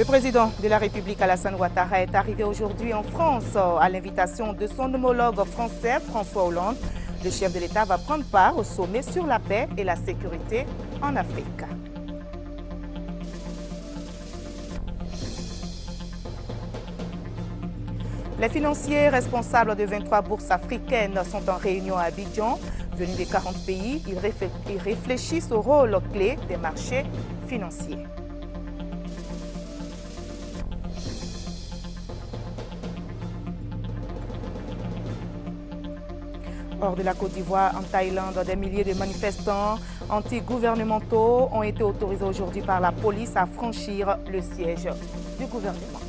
Le président de la République Alassane Ouattara est arrivé aujourd'hui en France à l'invitation de son homologue français François Hollande. Le chef de l'État va prendre part au sommet sur la paix et la sécurité en Afrique. Les financiers responsables de 23 bourses africaines sont en réunion à Abidjan. Venus des 40 pays, ils réfléchissent au rôle clé des marchés financiers. Hors de la Côte d'Ivoire, en Thaïlande, des milliers de manifestants anti-gouvernementaux ont été autorisés aujourd'hui par la police à franchir le siège du gouvernement.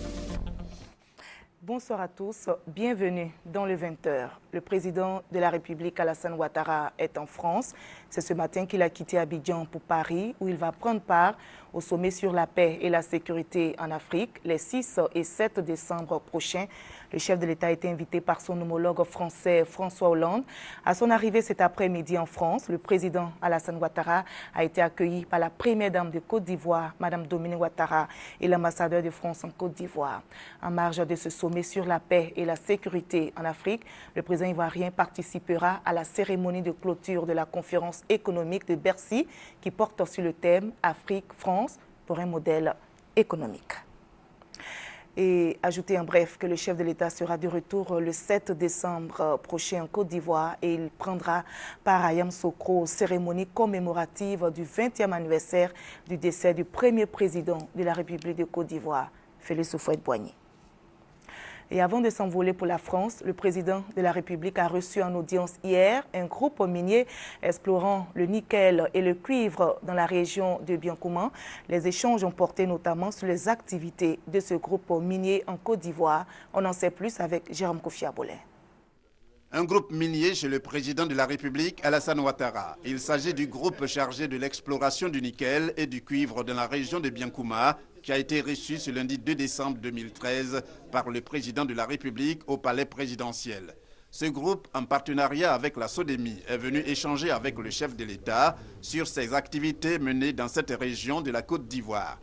Bonsoir à tous, bienvenue dans le 20h. Le président de la République, Alassane Ouattara, est en France. C'est ce matin qu'il a quitté Abidjan pour Paris, où il va prendre part au sommet sur la paix et la sécurité en Afrique les 6 et 7 décembre prochains le chef de l'État a été invité par son homologue français François Hollande. À son arrivée cet après-midi en France, le président Alassane Ouattara a été accueilli par la première dame de Côte d'Ivoire, Madame Dominique Ouattara, et l'ambassadeur de France en Côte d'Ivoire. En marge de ce sommet sur la paix et la sécurité en Afrique, le président ivoirien participera à la cérémonie de clôture de la conférence économique de Bercy qui porte sur le thème Afrique-France pour un modèle économique. Et ajouter en bref que le chef de l'État sera de retour le 7 décembre prochain en Côte d'Ivoire et il prendra part à Yamsokro aux cérémonies commémoratives du 20e anniversaire du décès du premier président de la République de Côte d'Ivoire, Félix Houphouët-Boigny. Et avant de s'envoler pour la France, le président de la République a reçu en audience hier un groupe minier explorant le nickel et le cuivre dans la région de Biancouman. Les échanges ont porté notamment sur les activités de ce groupe minier en Côte d'Ivoire. On en sait plus avec Jérôme Kofi un groupe minier chez le président de la République, Alassane Ouattara. Il s'agit du groupe chargé de l'exploration du nickel et du cuivre dans la région de Biancouma, qui a été reçu ce lundi 2 décembre 2013 par le président de la République au palais présidentiel. Ce groupe, en partenariat avec la SODEMI, est venu échanger avec le chef de l'État sur ses activités menées dans cette région de la Côte d'Ivoire.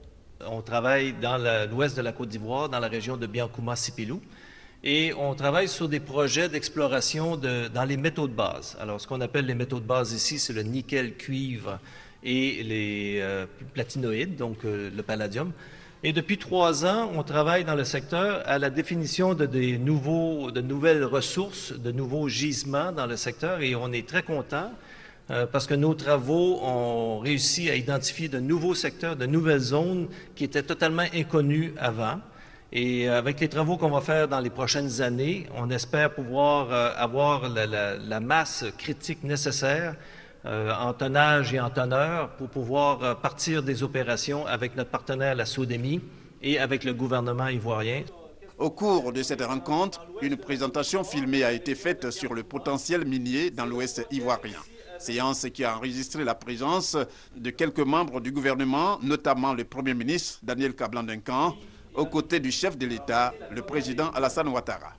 On travaille dans l'ouest de la Côte d'Ivoire, dans la région de Biancouma-Sipilou, et on travaille sur des projets d'exploration dans les métaux de base. Alors, ce qu'on appelle les métaux de base ici, c'est le nickel, cuivre, et les euh, platinoïdes, donc euh, le palladium. Et depuis trois ans, on travaille dans le secteur à la définition de, de nouvelles ressources, de nouveaux gisements dans le secteur et on est très content euh, parce que nos travaux ont réussi à identifier de nouveaux secteurs, de nouvelles zones qui étaient totalement inconnues avant. Et avec les travaux qu'on va faire dans les prochaines années, on espère pouvoir avoir la, masse critique nécessaire euh, en tonnage et en teneur pour pouvoir euh, partir des opérations avec notre partenaire, la Soudémie, et avec le gouvernement ivoirien. Au cours de cette rencontre, une présentation filmée a été faite sur le potentiel minier dans l'Ouest ivoirien. Séance qui a enregistré la présence de quelques membres du gouvernement, notamment le Premier ministre Daniel Kablan-Duncan, aux côtés du chef de l'État, le président Alassane Ouattara.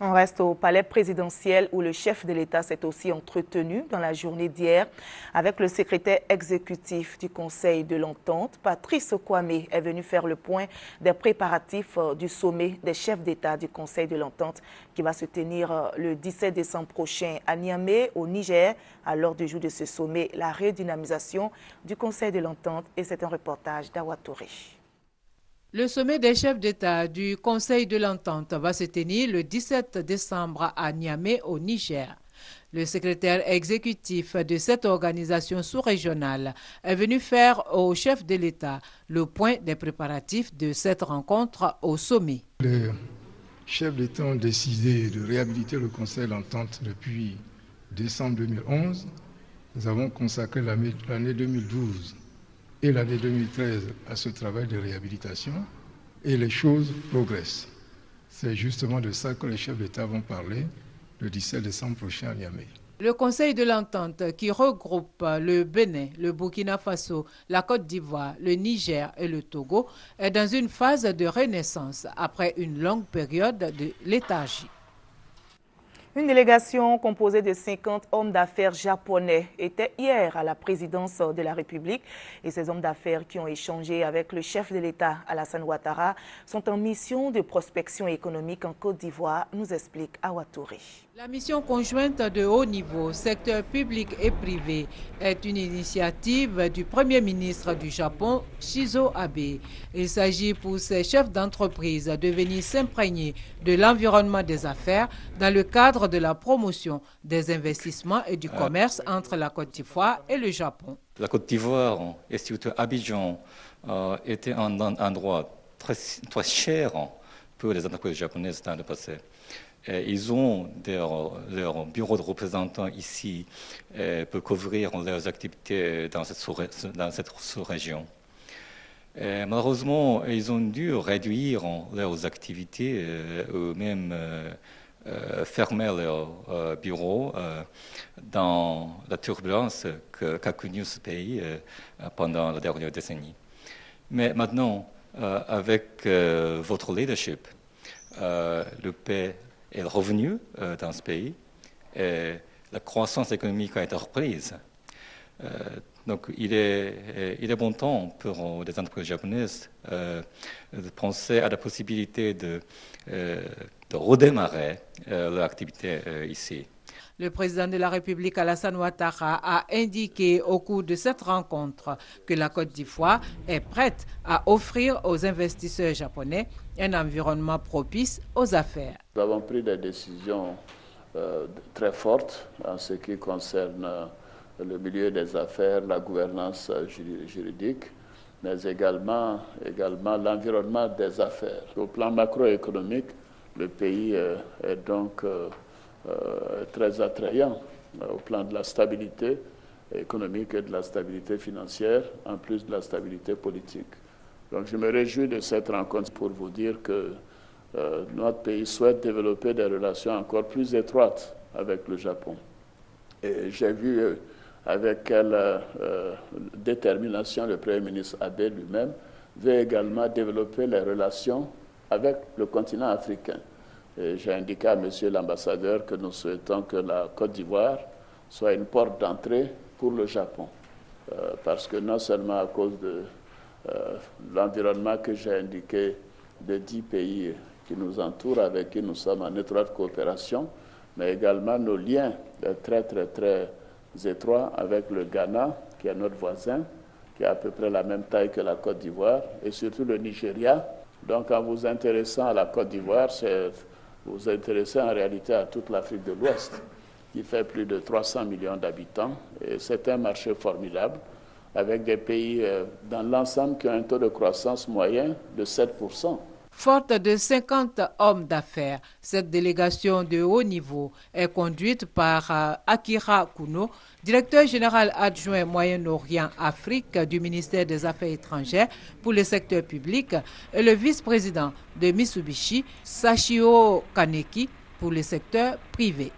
On reste au palais présidentiel où le chef de l'État s'est aussi entretenu dans la journée d'hier avec le secrétaire exécutif du Conseil de l'Entente. Patrice Kwame est venu faire le point des préparatifs euh, du sommet des chefs d'État du Conseil de l'Entente qui va se tenir euh, le 17 décembre prochain à Niamey, au Niger. À l'heure du jour de ce sommet, la redynamisation du Conseil de l'Entente et c'est un reportage d'Awatouri. Le sommet des chefs d'État du Conseil de l'Entente va se tenir le 17 décembre à Niamey, au Niger. Le secrétaire exécutif de cette organisation sous-régionale est venu faire au chef de l'État le point des préparatifs de cette rencontre au sommet. Les chefs d'État ont décidé de réhabiliter le Conseil de l'Entente depuis décembre 2011. Nous avons consacré l'année 2012 et l'année 2013 à ce travail de réhabilitation et les choses progressent. C'est justement de ça que les chefs d'État vont parler le 17 décembre prochain à Niamey. Le Conseil de l'entente qui regroupe le Bénin, le Burkina Faso, la Côte d'Ivoire, le Niger et le Togo est dans une phase de renaissance après une longue période de léthargie. Une délégation composée de 50 hommes d'affaires japonais était hier à la présidence de la République et ces hommes d'affaires qui ont échangé avec le chef de l'État Alassane Ouattara sont en mission de prospection économique en Côte d'Ivoire, nous explique Awatouri. La mission conjointe de haut niveau, secteur public et privé, est une initiative du Premier ministre du Japon, Shizo Abe. Il s'agit pour ces chefs d'entreprise de venir s'imprégner de l'environnement des affaires dans le cadre de la promotion des investissements et du commerce entre la Côte d'Ivoire et le Japon. La Côte d'Ivoire et surtout Abidjan euh, était un endroit très, très cher pour les entreprises japonaises dans le passé ils ont leur, bureau de représentants ici pour couvrir leurs activités dans cette sous-région. malheureusement, ils ont dû réduire leurs activités ou même fermer leur bureau dans la turbulence qu'a connue ce pays pendant la dernière décennie. Mais maintenant, avec votre leadership, le paix est revenu euh, dans ce pays et la croissance économique a été reprise. Euh, donc il est, il est bon temps pour les entreprises japonaises euh, de penser à la possibilité de, de redémarrer leur activité ici. Le président de la République, Alassane Ouattara, a indiqué au cours de cette rencontre que la Côte d'Ivoire est prête à offrir aux investisseurs japonais un environnement propice aux affaires. Nous avons pris des décisions euh, très fortes en ce qui concerne euh, le milieu des affaires, la gouvernance euh, juridique, mais également, également l'environnement des affaires. Au plan macroéconomique, le pays est donc très attrayant au plan de la stabilité économique et de la stabilité financière, en plus de la stabilité politique. Donc je me réjouis de cette rencontre pour vous dire que euh, notre pays souhaite développer des relations encore plus étroites avec le Japon. Et j'ai vu euh, avec quelle euh, détermination le Premier ministre Abe lui-même veut également développer les relations avec le continent africain. J'ai indiqué à Monsieur l'ambassadeur que nous souhaitons que la Côte d'Ivoire soit une porte d'entrée pour le Japon. parce que non seulement à cause de euh, l'environnement que j'ai indiqué de dix pays qui nous entourent, avec qui nous sommes en étroite coopération, mais également nos liens très, très, très étroits avec le Ghana, qui est notre voisin, qui a à peu près la même taille que la Côte d'Ivoire, et surtout le Nigeria. Donc, en vous intéressant à la Côte d'Ivoire, vous vous intéressez en réalité à toute l'Afrique de l'Ouest, qui fait plus de 300 millions d'habitants, et c'est un marché formidable avec des pays euh, dans l'ensemble qui ont un taux de croissance moyen de 7%. Forte de 50 hommes d'affaires, cette délégation de haut niveau est conduite par euh, Akira Kuno, directeur général adjoint Moyen-Orient Afrique du ministère des Affaires étrangères pour le secteur public, et le vice-président de Mitsubishi, Sachio Kaneki, pour le secteur privé.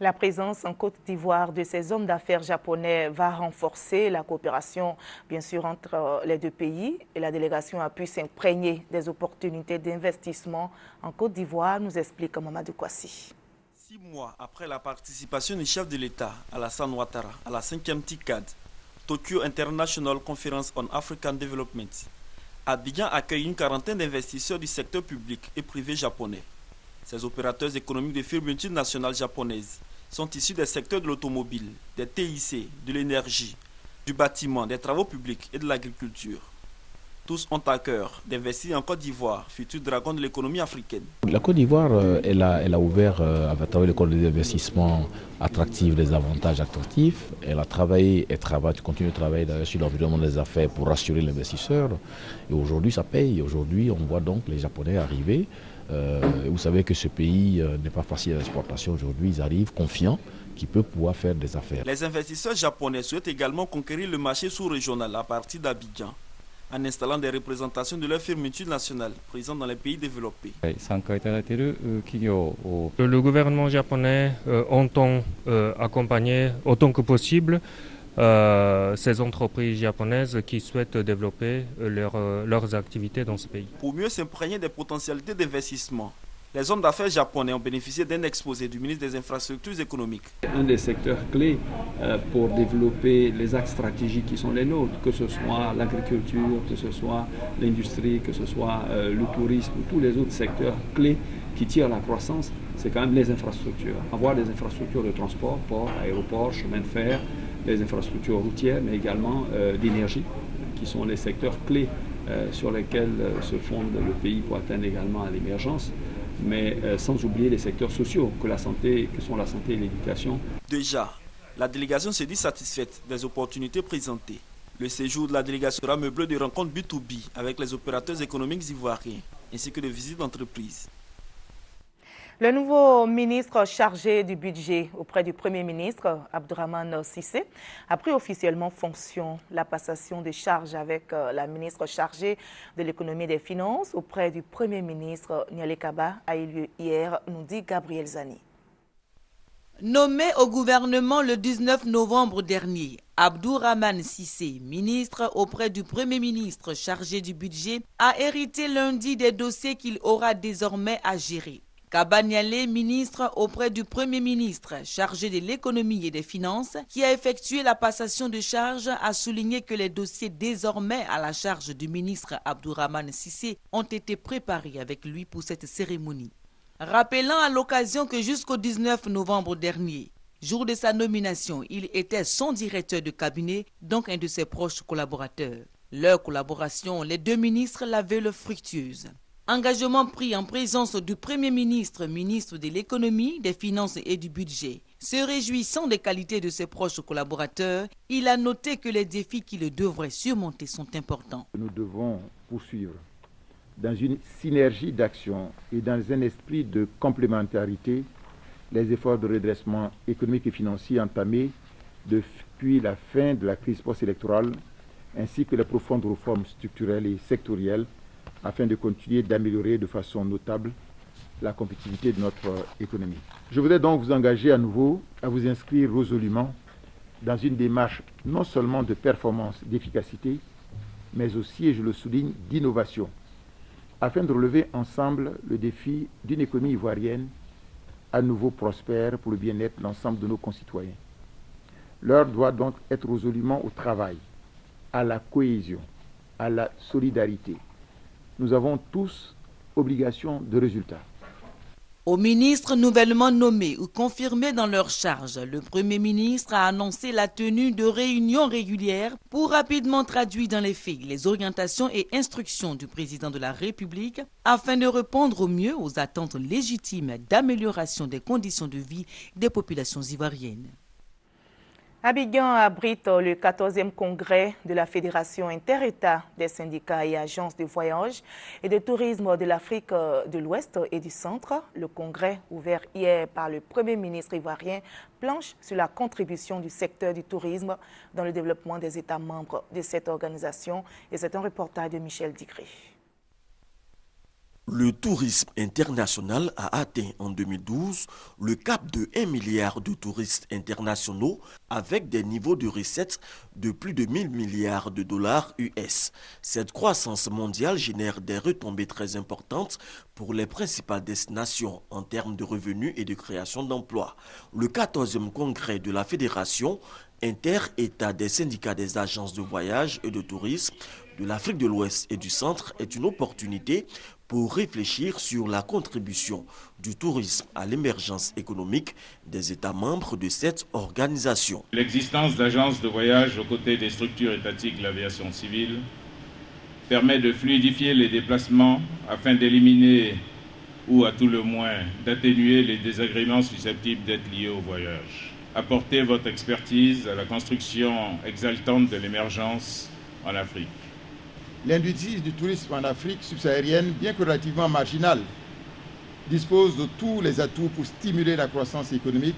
La présence en Côte d'Ivoire de ces hommes d'affaires japonais va renforcer la coopération, bien sûr, entre euh, les deux pays. Et la délégation a pu s'imprégner des opportunités d'investissement en Côte d'Ivoire, nous explique Mamadou Kwasi. Six mois après la participation du chef de l'État, Alassane Ouattara, à la cinquième TICAD, Tokyo International Conference on African Development, Abidjan accueille une quarantaine d'investisseurs du secteur public et privé japonais. Ces opérateurs économiques de firmes multinationales japonaises sont issus des secteurs de l'automobile, des TIC, de l'énergie, du bâtiment, des travaux publics et de l'agriculture. Tous ont à cœur d'investir en Côte d'Ivoire, futur dragon de l'économie africaine. La Côte d'Ivoire, euh, elle, a, elle a ouvert euh, à travers l'école d'investissement attractif des avantages attractifs. Elle a travaillé et travaille, continue de travailler sur l'environnement des affaires pour rassurer l'investisseur. Et aujourd'hui, ça paye. Aujourd'hui, on voit donc les Japonais arriver euh, vous savez que ce pays euh, n'est pas facile à l'exportation aujourd'hui. Ils arrivent confiants qu'ils peuvent pouvoir faire des affaires. Les investisseurs japonais souhaitent également conquérir le marché sous-régional à partir d'Abidjan en installant des représentations de leurs firmes multinationales présentes dans les pays développés. Le gouvernement japonais euh, entend accompagner autant que possible euh, ces entreprises japonaises qui souhaitent développer leur, euh, leurs activités dans ce pays. Pour mieux s'imprégner des potentialités d'investissement, Les hommes d'affaires japonais ont bénéficié d'un exposé du ministre des Infrastructures économiques. Un des secteurs clés euh, pour développer les axes stratégiques qui sont les nôtres, que ce soit l'agriculture, que ce soit l'industrie, que ce soit euh, le tourisme, tous les autres secteurs clés qui tirent la croissance, c'est quand même les infrastructures. Avoir des infrastructures de transport, ports, aéroports, chemins de fer, les infrastructures routières, mais également euh, d'énergie, qui sont les secteurs clés sur lesquels se fonde le pays pour atteindre également l'émergence mais euh, sans oublier les secteurs sociaux que, la santé, que sont la santé et l'éducation. Déjà, la délégation se dit satisfaite des opportunités présentées. Le séjour de la délégation sera meublé de rencontres B2B avec les opérateurs économiques ivoiriens, ainsi que de visites d'entreprise. Le nouveau ministre chargé du budget auprès du Premier ministre, Abdurrahman Sissé, a pris officiellement fonction. La passation de charges avec euh, la ministre chargée de l'économie et des finances auprès du Premier ministre Niale Kaba a eu lieu hier, nous dit Gabriel Zani. Nommé au gouvernement le 19 novembre dernier, Abdourahman Sissé, ministre auprès du Premier ministre chargé du budget, a hérité lundi des dossiers qu'il aura désormais à gérer. Kabaniale, ministre auprès du Premier ministre chargé de l'économie et des finances, qui a effectué la passation de charge, a souligné que les dossiers désormais à la charge du ministre Abdourahman Sissé ont été préparés avec lui pour cette cérémonie. Rappelant à l'occasion que jusqu'au 19 novembre dernier, jour de sa nomination, il était son directeur de cabinet, donc un de ses proches collaborateurs. Leur collaboration, les deux ministres la veulent fructueuse. Engagement pris en présence du Premier ministre, ministre de l'économie, des finances et du budget. Se réjouissant des qualités de ses proches collaborateurs, il a noté que les défis qu'il devrait surmonter sont importants. Nous devons poursuivre dans une synergie d'action et dans un esprit de complémentarité les efforts de redressement économique et financier entamés depuis la fin de la crise post-électorale ainsi que les profondes réformes structurelles et sectorielles afin de continuer d'améliorer de façon notable la compétitivité de notre économie. Je voudrais donc vous engager à nouveau à vous inscrire résolument dans une démarche non seulement de performance, d'efficacité, mais aussi, et je le souligne, d'innovation, afin de relever ensemble le défi d'une économie ivoirienne à nouveau prospère pour le bien-être de l'ensemble de nos concitoyens. L'heure doit donc être résolument au travail, à la cohésion, à la solidarité, nous avons tous obligation de résultat. Aux ministres nouvellement nommés ou confirmés dans leur charge, le Premier ministre a annoncé la tenue de réunions régulières pour rapidement traduire dans les faits les orientations et instructions du président de la République afin de répondre au mieux aux attentes légitimes d'amélioration des conditions de vie des populations ivoiriennes. Abidjan abrite le 14e congrès de la Fédération inter-État des syndicats et agences de voyage et de tourisme de l'Afrique de l'Ouest et du Centre. Le congrès, ouvert hier par le Premier ministre ivoirien, planche sur la contribution du secteur du tourisme dans le développement des États membres de cette organisation. Et c'est un reportage de Michel Digré. Le tourisme international a atteint en 2012 le cap de 1 milliard de touristes internationaux avec des niveaux de recettes de plus de 1000 milliards de dollars US. Cette croissance mondiale génère des retombées très importantes pour les principales destinations en termes de revenus et de création d'emplois. Le 14e congrès de la Fédération inter-État des syndicats des agences de voyage et de tourisme de l'Afrique de l'Ouest et du Centre est une opportunité pour réfléchir sur la contribution du tourisme à l'émergence économique des États membres de cette organisation. L'existence d'agences de voyage aux côtés des structures étatiques de l'aviation civile permet de fluidifier les déplacements afin d'éliminer ou à tout le moins d'atténuer les désagréments susceptibles d'être liés au voyage. Apportez votre expertise à la construction exaltante de l'émergence en Afrique. L'industrie du tourisme en Afrique subsaharienne, bien que relativement marginale, dispose de tous les atouts pour stimuler la croissance économique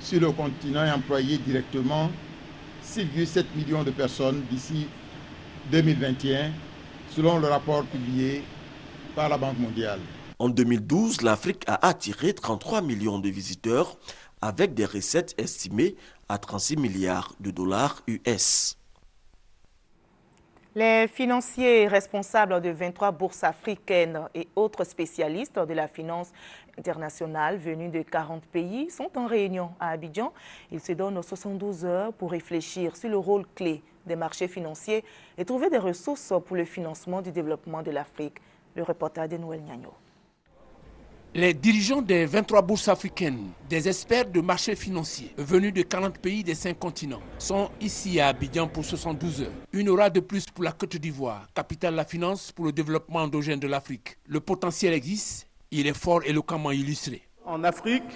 sur le continent et employer directement 6,7 millions de personnes d'ici 2021, selon le rapport publié par la Banque mondiale. En 2012, l'Afrique a attiré 33 millions de visiteurs avec des recettes estimées à 36 milliards de dollars US. Les financiers responsables de 23 bourses africaines et autres spécialistes de la finance internationale venus de 40 pays sont en réunion à Abidjan. Ils se donnent 72 heures pour réfléchir sur le rôle clé des marchés financiers et trouver des ressources pour le financement du développement de l'Afrique. Le reportage de Noël. Les dirigeants des 23 bourses africaines, des experts de marchés financiers venus de 40 pays des 5 continents sont ici à Abidjan pour 72 heures. Une aura de plus pour la Côte d'Ivoire, capitale de la finance pour le développement endogène de l'Afrique. Le potentiel existe, il est fort éloquemment illustré. En Afrique,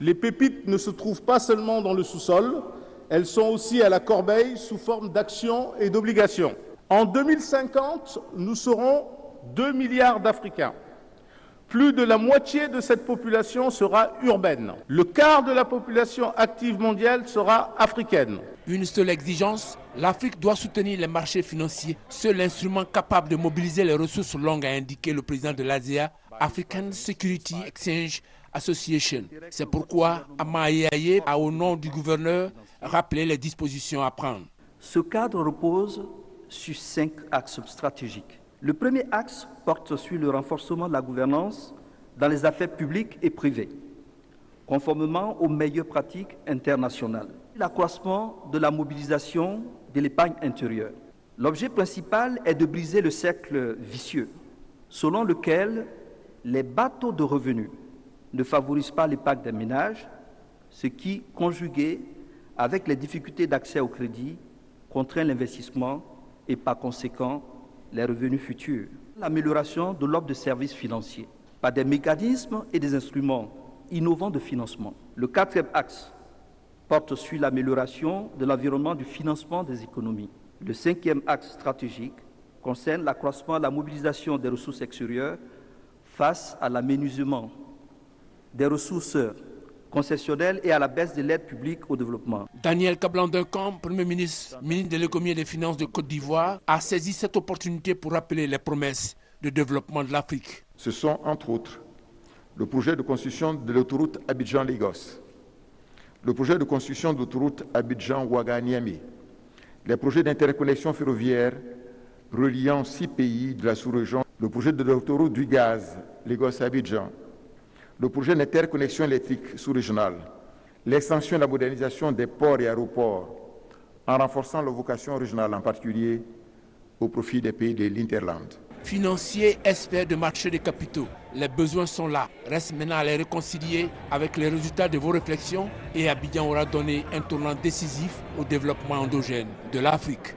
les pépites ne se trouvent pas seulement dans le sous-sol, elles sont aussi à la corbeille sous forme d'actions et d'obligations. En 2050, nous serons 2 milliards d'Africains. Plus de la moitié de cette population sera urbaine. Le quart de la population active mondiale sera africaine. Une seule exigence, l'Afrique doit soutenir les marchés financiers, seul instrument capable de mobiliser les ressources longues, a indiqué le président de l'ASEA, African Security Exchange Association. C'est pourquoi Amayaye a, au nom du gouverneur, rappelé les dispositions à prendre. Ce cadre repose sur cinq axes stratégiques. Le premier axe porte sur le renforcement de la gouvernance dans les affaires publiques et privées, conformément aux meilleures pratiques internationales. L'accroissement de la mobilisation de l'épargne intérieure. L'objet principal est de briser le cercle vicieux selon lequel les bateaux de revenus ne favorisent pas l'épargne des ménages, ce qui, conjugué avec les difficultés d'accès au crédit, contraint l'investissement et par conséquent les revenus futurs. L'amélioration de l'offre de services financiers par des mécanismes et des instruments innovants de financement. Le quatrième axe porte sur l'amélioration de l'environnement du financement des économies. Le cinquième axe stratégique concerne l'accroissement la mobilisation des ressources extérieures face à l'aménusement des ressources concessionnelles et à la baisse de l'aide publique au développement. Daniel Kablan-Duncan, Premier ministre, ministre de l'économie et des finances de Côte d'Ivoire, a saisi cette opportunité pour rappeler les promesses de développement de l'Afrique. Ce sont, entre autres, le projet de construction de l'autoroute Abidjan-Lagos, le projet de construction de l'autoroute Abidjan-Ouaga-Niamey, les projets d'interconnexion ferroviaire reliant six pays de la sous-région, le projet de l'autoroute du gaz Lagos-Abidjan, le projet d'interconnexion électrique sous-régionale, l'extension et la modernisation des ports et aéroports, en renforçant la vocation régionale, en particulier au profit des pays de l'Interland. Financiers, experts de marché des capitaux, les besoins sont là. Reste maintenant à les réconcilier avec les résultats de vos réflexions et Abidjan aura donné un tournant décisif au développement endogène de l'Afrique.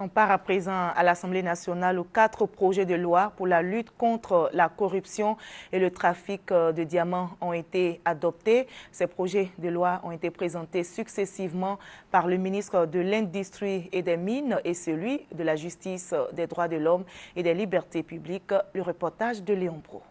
On part à présent à l'Assemblée nationale où quatre projets de loi pour la lutte contre la corruption et le trafic de diamants ont été adoptés. Ces projets de loi ont été présentés successivement par le ministre de l'Industrie et des Mines et celui de la Justice, des droits de l'homme et des libertés publiques. Le reportage de Léon Pro.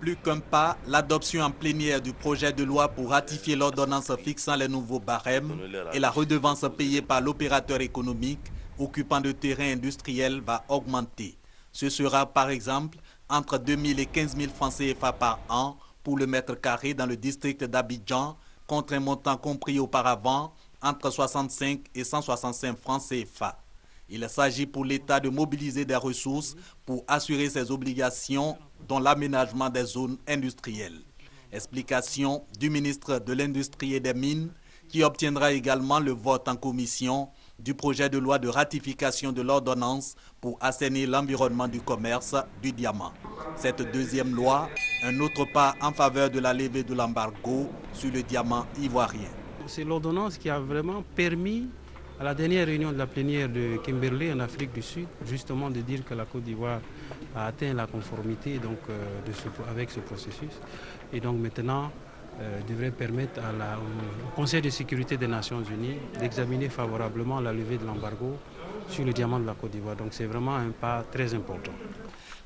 Plus qu'un pas, l'adoption en plénière du projet de loi pour ratifier l'ordonnance fixant les nouveaux barèmes et la redevance payée par l'opérateur économique occupant de terrains industriels va augmenter. Ce sera par exemple entre 2 000 et 15 000 francs CFA par an pour le mètre carré dans le district d'Abidjan, contre un montant compris auparavant entre 65 et 165 francs CFA. Il s'agit pour l'État de mobiliser des ressources pour assurer ses obligations dont l'aménagement des zones industrielles. Explication du ministre de l'Industrie et des Mines qui obtiendra également le vote en commission du projet de loi de ratification de l'ordonnance pour assainir l'environnement du commerce du diamant. Cette deuxième loi, un autre pas en faveur de la levée de l'embargo sur le diamant ivoirien. C'est l'ordonnance qui a vraiment permis à la dernière réunion de la plénière de Kimberley en Afrique du Sud, justement de dire que la Côte d'Ivoire a atteint la conformité donc, euh, avec ce processus. Et donc maintenant, euh, devrait permettre au Conseil de sécurité des Nations Unies d'examiner favorablement la levée de l'embargo sur le diamant de la Côte d'Ivoire. Donc c'est vraiment un pas très important.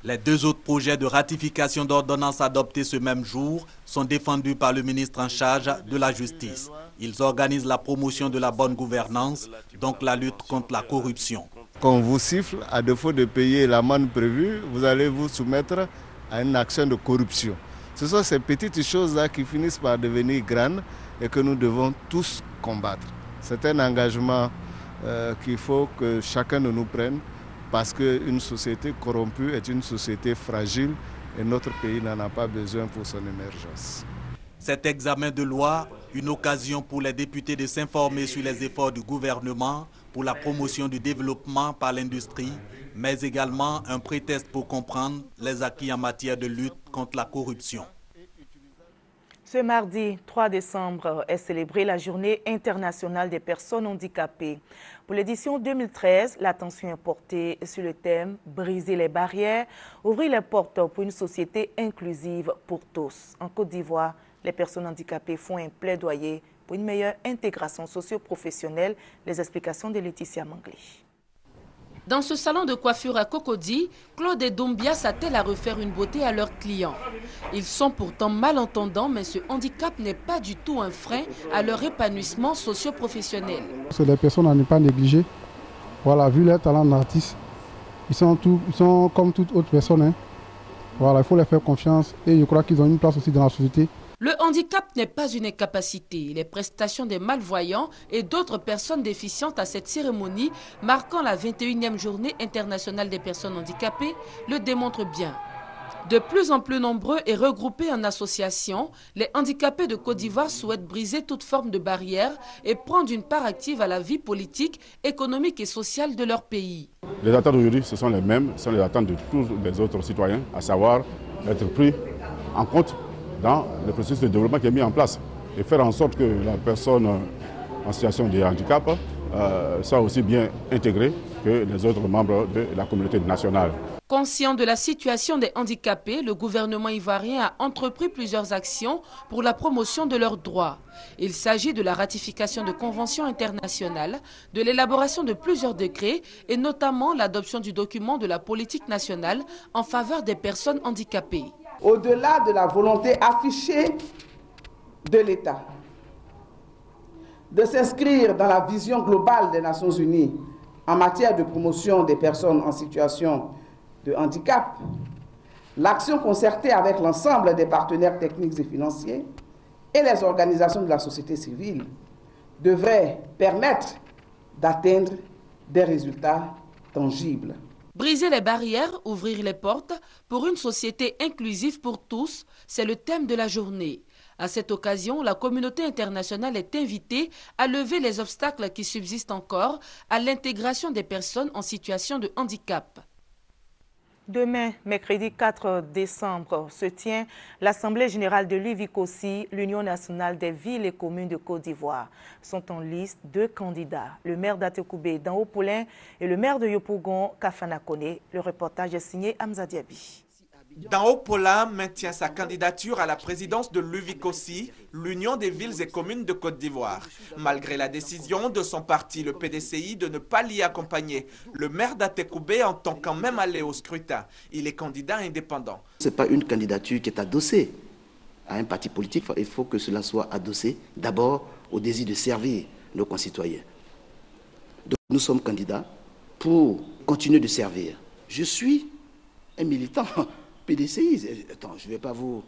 Les deux autres projets de ratification d'ordonnance adoptés ce même jour sont défendus par le ministre en charge de la Justice. Ils organisent la promotion de la bonne gouvernance, donc la lutte contre la corruption. Quand on vous siffle, à défaut de payer l'amende prévue, vous allez vous soumettre à une action de corruption. Ce sont ces petites choses-là qui finissent par devenir grandes et que nous devons tous combattre. C'est un engagement euh, qu'il faut que chacun de nous prenne parce qu'une société corrompue est une société fragile et notre pays n'en a pas besoin pour son émergence. Cet examen de loi, une occasion pour les députés de s'informer sur les efforts du gouvernement pour la promotion du développement par l'industrie, mais également un prétexte pour comprendre les acquis en matière de lutte contre la corruption. Ce mardi 3 décembre est célébrée la Journée internationale des personnes handicapées. Pour l'édition 2013, l'attention est portée sur le thème Briser les barrières, ouvrir les portes pour une société inclusive pour tous. En Côte d'Ivoire, les personnes handicapées font un plaidoyer pour une meilleure intégration socio-professionnelle. Les explications de Laetitia Mangli. Dans ce salon de coiffure à Cocody, Claude et Dombia s'attellent à refaire une beauté à leurs clients. Ils sont pourtant malentendants, mais ce handicap n'est pas du tout un frein à leur épanouissement socio-professionnel. C'est des personnes à ne pas négliger. Voilà, vu leur talent d'artiste, ils sont, ils sont comme toute autre personne. Hein. Voilà, il faut leur faire confiance et je crois qu'ils ont une place aussi dans la société. Le handicap n'est pas une incapacité. Les prestations des malvoyants et d'autres personnes déficientes à cette cérémonie, marquant la 21e journée internationale des personnes handicapées, le démontrent bien. De plus en plus nombreux et regroupés en associations, les handicapés de Côte d'Ivoire souhaitent briser toute forme de barrière et prendre une part active à la vie politique, économique et sociale de leur pays. Les attentes d'aujourd'hui, ce sont les mêmes, ce sont les attentes de tous les autres citoyens, à savoir être pris en compte dans le processus de développement qui est mis en place et faire en sorte que la personne en situation de handicap euh, soit aussi bien intégrée que les autres membres de la communauté nationale. Conscient de la situation des handicapés, le gouvernement ivoirien a entrepris plusieurs actions pour la promotion de leurs droits. Il s'agit de la ratification de conventions internationales, de l'élaboration de plusieurs décrets et notamment l'adoption du document de la politique nationale en faveur des personnes handicapées au-delà de la volonté affichée de l'État de s'inscrire dans la vision globale des Nations Unies en matière de promotion des personnes en situation de handicap, l'action concertée avec l'ensemble des partenaires techniques et financiers et les organisations de la société civile devrait permettre d'atteindre des résultats tangibles. Briser les barrières, ouvrir les portes pour une société inclusive pour tous, c'est le thème de la journée. À cette occasion, la communauté internationale est invitée à lever les obstacles qui subsistent encore à l'intégration des personnes en situation de handicap. Demain, mercredi 4 décembre, se tient l'Assemblée générale de l'UVICOSI, l'Union nationale des villes et communes de Côte d'Ivoire. Sont en liste deux candidats, le maire d'Atekoubé, Dan Poulain, et le maire de Yopougon, Kafana Kone. Le reportage est signé Hamza Diaby. Dao Pola maintient sa candidature à la présidence de l'UVICOSI, l'Union des villes et communes de Côte d'Ivoire. Malgré la décision de son parti, le PDCI, de ne pas l'y accompagner, le maire d'Atekoubé entend quand même aller au scrutin. Il est candidat indépendant. Ce n'est pas une candidature qui est adossée à un parti politique. Il faut que cela soit adossé d'abord au désir de servir nos concitoyens. Donc nous sommes candidats pour continuer de servir. Je suis un militant PDCI. Attends, je ne vais pas vous...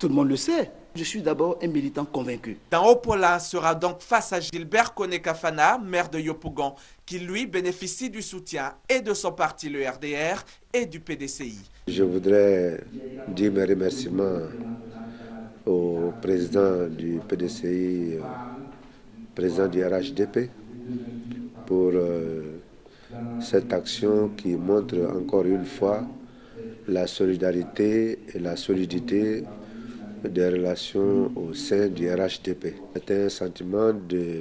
Tout le monde le sait. Je suis d'abord un militant convaincu. Dans Opola sera donc face à Gilbert Konekafana, maire de Yopougon, qui lui bénéficie du soutien et de son parti, le RDR, et du PDCI. Je voudrais dire mes remerciements au président du PDCI, euh, président du RHDP, pour euh, cette action qui montre encore une fois la solidarité et la solidité des relations au sein du RHTP. C'est un sentiment de,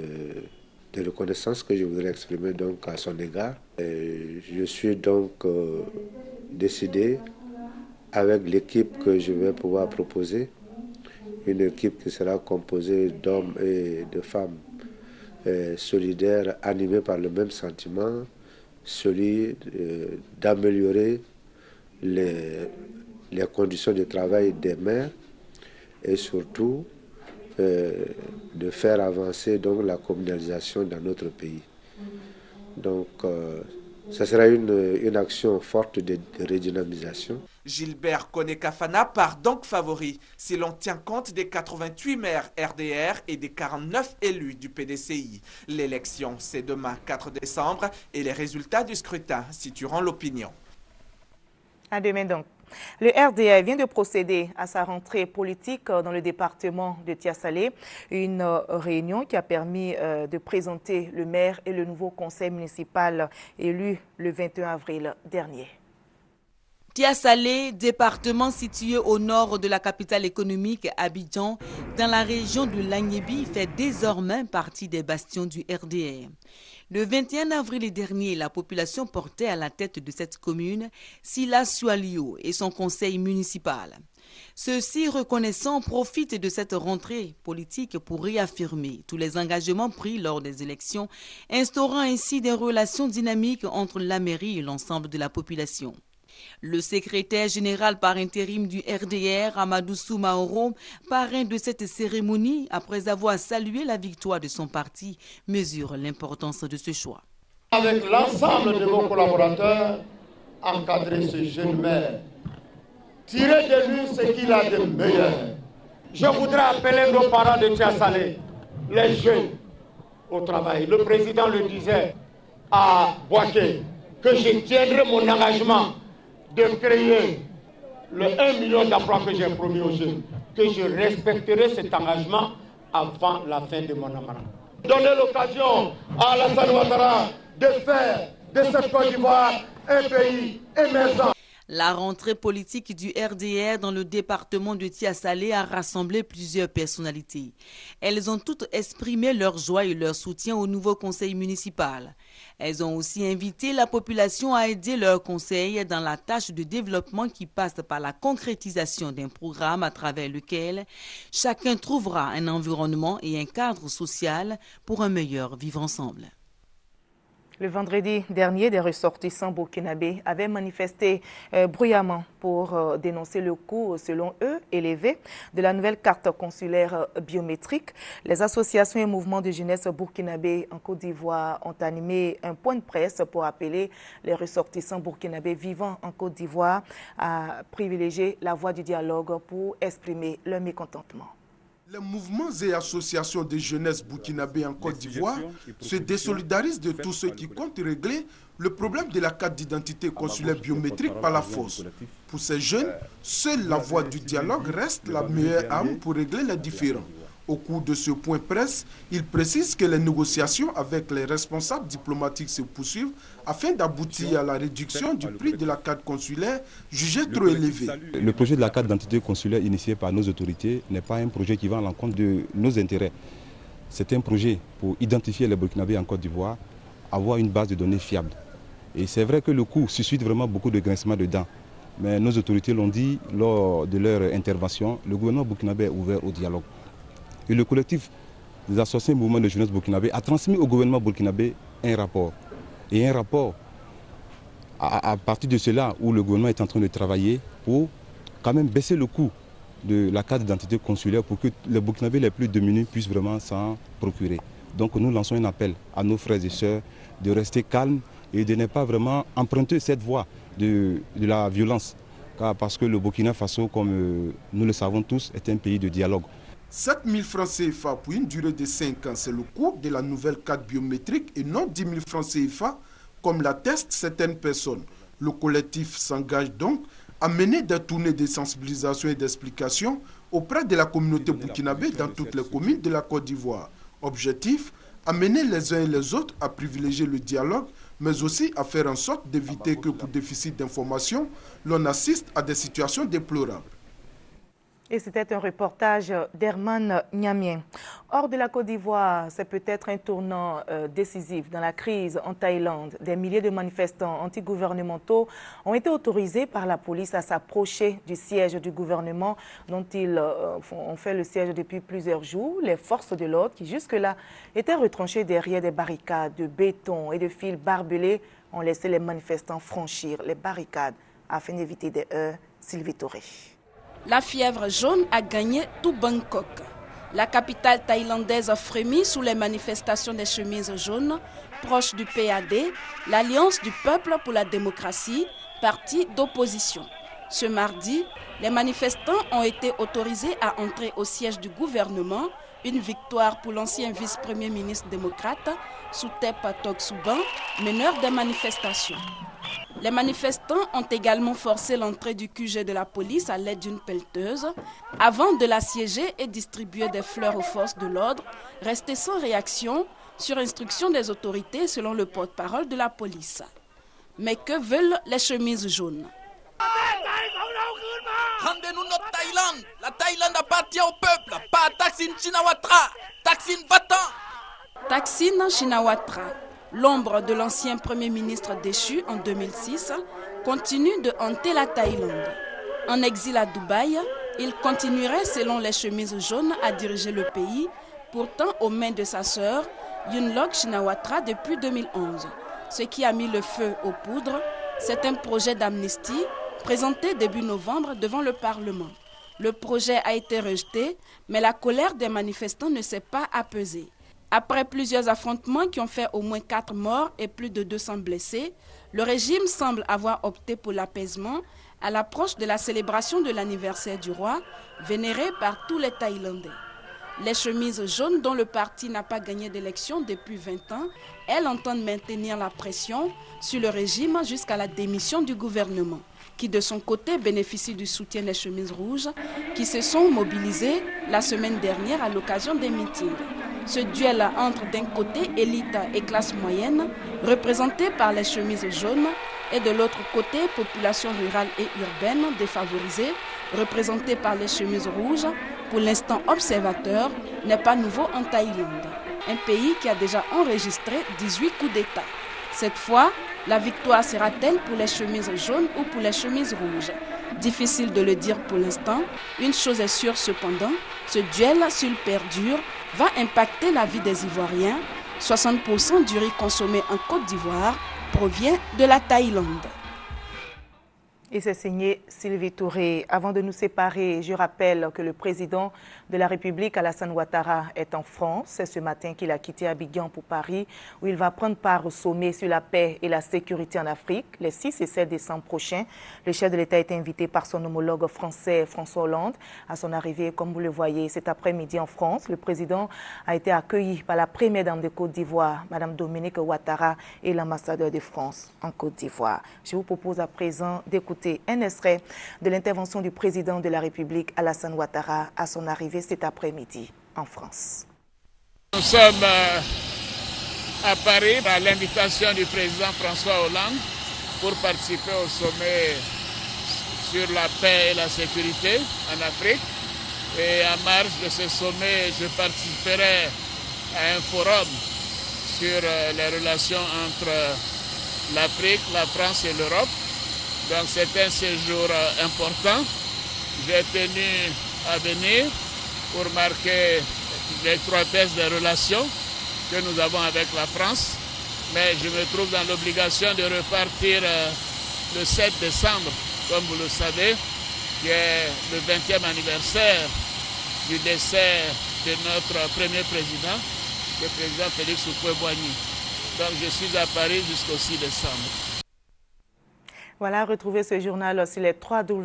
reconnaissance que je voudrais exprimer donc à son égard. je suis donc euh, décidé, avec l'équipe que je vais pouvoir proposer, une équipe qui sera composée d'hommes et de femmes euh, solidaires, animés par le même sentiment, celui euh, d'améliorer les, conditions de travail des maires et surtout euh, de faire avancer donc, la communalisation dans notre pays. Donc, euh, ça sera une, une action forte de, de redynamisation. Gilbert Konekafana part donc favori si l'on tient compte des 88 maires RDR et des 49 élus du PDCI. L'élection, c'est demain 4 décembre et les résultats du scrutin situeront l'opinion. À demain donc. Le RDA vient de procéder à sa rentrée politique dans le département de Tiasalé, une réunion qui a permis euh, de présenter le maire et le nouveau conseil municipal élu le 21 avril dernier. Tiasalé, département situé au nord de la capitale économique Abidjan, dans la région de Lagnébi, fait désormais partie des bastions du RDR. Le 21 avril dernier, la population portait à la tête de cette commune Sila Sualio et son conseil municipal. Ceux-ci, reconnaissants, profitent de cette rentrée politique pour réaffirmer tous les engagements pris lors des élections, instaurant ainsi des relations dynamiques entre la mairie et l'ensemble de la population. Le secrétaire général par intérim du RDR, Amadou Soumaoro, parrain de cette cérémonie, après avoir salué la victoire de son parti, mesure l'importance de ce choix. Avec l'ensemble de vos collaborateurs, encadrer ce jeune maire, tirer de lui ce qu'il a de meilleur. Je voudrais appeler nos parents de Tiasalé, les jeunes, au travail. Le président le disait à Boaké que je tiendrai mon engagement de créer le 1 million d'emplois que j'ai promis aux jeunes, que je respecterai cet engagement avant la fin de mon amara. Donner l'occasion à Alassane Ouattara de faire de cette Côte d'Ivoire un pays émergent. La rentrée politique du RDR dans le département de Tiasalé a rassemblé plusieurs personnalités. Elles ont toutes exprimé leur joie et leur soutien au nouveau conseil municipal. Elles ont aussi invité la population à aider leur conseil dans la tâche de développement qui passe par la concrétisation d'un programme à travers lequel chacun trouvera un environnement et un cadre social pour un meilleur vivre ensemble. Le vendredi dernier, des ressortissants burkinabés avaient manifesté euh, bruyamment pour euh, dénoncer le coût, selon eux, élevé de la nouvelle carte consulaire euh, biométrique. Les associations et mouvements de jeunesse burkinabés en Côte d'Ivoire ont animé un point de presse pour appeler les ressortissants burkinabés vivant en Côte d'Ivoire à privilégier la voie du dialogue pour exprimer leur mécontentement. Les mouvements et associations de jeunesse burkinabé en Côte d'Ivoire se désolidarisent de tous ceux qui comptent régler le problème de la carte d'identité consulaire biométrique par la force. Pour ces jeunes, seule la voie du dialogue reste la meilleure arme pour régler les différends. Au cours de ce point presse, il précise que les négociations avec les responsables diplomatiques se poursuivent afin d'aboutir à la réduction du prix de la carte consulaire jugée trop élevée. Le projet de la carte d'identité consulaire initié par nos autorités n'est pas un projet qui va à l'encontre de nos intérêts. C'est un projet pour identifier les Burkinabés en Côte d'Ivoire, avoir une base de données fiable. Et c'est vrai que le coût suscite vraiment beaucoup de grincements dedans. Mais nos autorités l'ont dit lors de leur intervention, le gouvernement burkinabé est ouvert au dialogue. Et le collectif des associations mouvements de jeunesse burkinabé a transmis au gouvernement burkinabé un rapport. Et un rapport à, partir de cela où le gouvernement est en train de travailler pour quand même baisser le coût de la carte d'identité consulaire pour que les Burkinabés les plus démunis puissent vraiment s'en procurer. Donc nous lançons un appel à nos frères et sœurs de rester calmes et de ne pas vraiment emprunter cette voie de, la violence. parce que le Burkina Faso, comme euh, nous le savons tous, est un pays de dialogue. 7 000 francs CFA pour une durée de 5 ans, c'est le coût de la nouvelle carte biométrique et non 10 000 francs CFA, comme l'attestent certaines personnes. Le collectif s'engage donc à mener des tournées de sensibilisation et d'explication auprès de la communauté burkinabé dans toutes les communes de la Côte d'Ivoire. Objectif amener les uns et les autres à privilégier le dialogue, mais aussi à faire en sorte d'éviter que pour déficit d'information, l'on assiste à des situations déplorables. Et c'était un reportage d'Herman Niamien. Hors de la Côte d'Ivoire, c'est peut-être un tournant euh, décisif dans la crise en Thaïlande. Des milliers de manifestants antigouvernementaux ont été autorisés par la police à s'approcher du siège du gouvernement dont ils euh, ont fait le siège depuis plusieurs jours. Les forces de l'ordre, qui jusque-là étaient retranchées derrière des barricades de béton et de fils barbelés, ont laissé les manifestants franchir les barricades afin d'éviter des heurts. Sylvie Touré. La fièvre jaune a gagné tout Bangkok. La capitale thaïlandaise a frémi sous les manifestations des chemises jaunes, proches du PAD, l'Alliance du peuple pour la démocratie, parti d'opposition. Ce mardi, les manifestants ont été autorisés à entrer au siège du gouvernement, une victoire pour l'ancien vice-premier ministre démocrate, Soutepa Toksouban, meneur des manifestations. Les manifestants ont également forcé l'entrée du QG de la police à l'aide d'une pelleteuse avant de l'assiéger et distribuer des fleurs aux forces de l'ordre, restés sans réaction sur instruction des autorités selon le porte-parole de la police. Mais que veulent les chemises jaunes? Rendez-nous notre Thaïlande. La Thaïlande appartient au peuple, pas à Taksin Shinawatra. Taksin Batan. Taksin Shinawatra, l'ombre de l'ancien Premier ministre déchu en 2006, continue de hanter la Thaïlande. En exil à Dubaï, il continuerait, selon les chemises jaunes, à diriger le pays, pourtant aux mains de sa sœur, Yunlok Shinawatra, depuis 2011. Ce qui a mis le feu aux poudres, c'est un projet d'amnistie présenté début novembre devant le Parlement. Le projet a été rejeté, mais la colère des manifestants ne s'est pas apaisée. Après plusieurs affrontements qui ont fait au moins 4 morts et plus de 200 blessés, le régime semble avoir opté pour l'apaisement à l'approche de la célébration de l'anniversaire du roi, vénéré par tous les Thaïlandais. Les chemises jaunes, dont le parti n'a pas gagné d'élection depuis 20 ans, elles entendent maintenir la pression sur le régime jusqu'à la démission du gouvernement qui de son côté bénéficie du soutien des chemises rouges, qui se sont mobilisées la semaine dernière à l'occasion des meetings. Ce duel entre d'un côté élite et classe moyenne, représenté par les chemises jaunes, et de l'autre côté population rurale et urbaine défavorisée, représentée par les chemises rouges, pour l'instant observateur, n'est pas nouveau en Thaïlande, un pays qui a déjà enregistré 18 coups d'État. Cette fois, la victoire sera-t-elle pour les chemises jaunes ou pour les chemises rouges? Difficile de le dire pour l'instant. Une chose est sûre cependant, ce duel, s'il perdure, va impacter la vie des Ivoiriens. 60% du riz consommé en Côte d'Ivoire provient de la Thaïlande. Et c'est signé Sylvie Touré. Avant de nous séparer, je rappelle que le président de la République, Alassane Ouattara, est en France. C'est ce matin qu'il a quitté Abidjan pour Paris, où il va prendre part au sommet sur la paix et la sécurité en Afrique. Les 6 et 7 décembre prochains, le chef de l'État est invité par son homologue français, François Hollande. À son arrivée, comme vous le voyez, cet après-midi en France, le président a été accueilli par la première dame de Côte d'Ivoire, Mme Dominique Ouattara, et l'ambassadeur de France en Côte d'Ivoire. Je vous propose à présent d'écouter un extrait de l'intervention du président de la République, Alassane Ouattara, à son arrivée cet après-midi en France. Nous sommes euh, à Paris à l'invitation du président François Hollande pour participer au sommet sur la paix et la sécurité en Afrique. Et en marge de ce sommet, je participerai à un forum sur euh, les relations entre l'Afrique, la France et l'Europe. Donc c'est un séjour euh, important. J'ai tenu à venir pour marquer l'étroitesse des relations que nous avons avec la France. Mais je me trouve dans l'obligation de repartir euh, le 7 décembre, comme vous le savez, qui est le 20e anniversaire du décès de notre premier président, le président Félix Houphouët-Boigny. Donc je suis à Paris jusqu'au 6 décembre. Voilà, retrouvez ce journal sur les www.rti.ci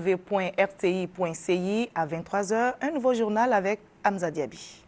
à 23h. Un nouveau journal avec Hamza Diaby.